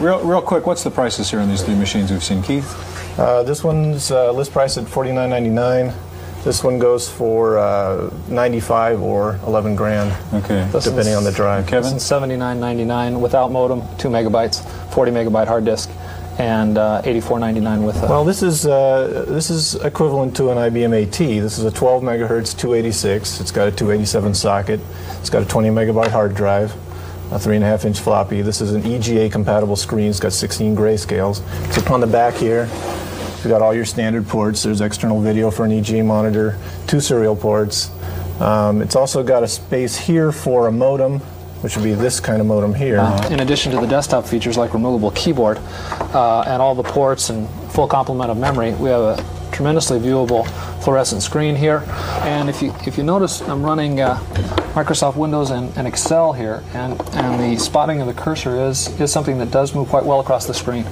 Real, real quick, what's the prices here on these three machines we've seen, Keith? Uh, this one's uh, list price at $49.99. This one goes for uh, 95 or 11 grand, Okay. depending on the drive. Kevin? This is 79.99 without modem, 2 megabytes, 40 megabyte hard disk, and uh, 84.99 with. Uh, Well, this is uh, this is equivalent to an IBM AT. This is a 12 megahertz 286. It's got a 287 socket. It's got a 20 megabyte hard drive, a three and a half inch floppy. This is an EGA compatible screen. It's got 16 grayscales. So up on the back here, you've got all your standard ports. There's external video for an EGA monitor, two serial ports. Um, it's also got a space here for a modem, which would be this kind of modem here. in addition to the desktop features like removable keyboard uh, and all the ports and full complement of memory, we have a tremendously viewable fluorescent screen here. And if you if you notice, I'm running uh, Microsoft Windows and, and Excel here, and and the spotting of the cursor is is something that does move quite well across the screen.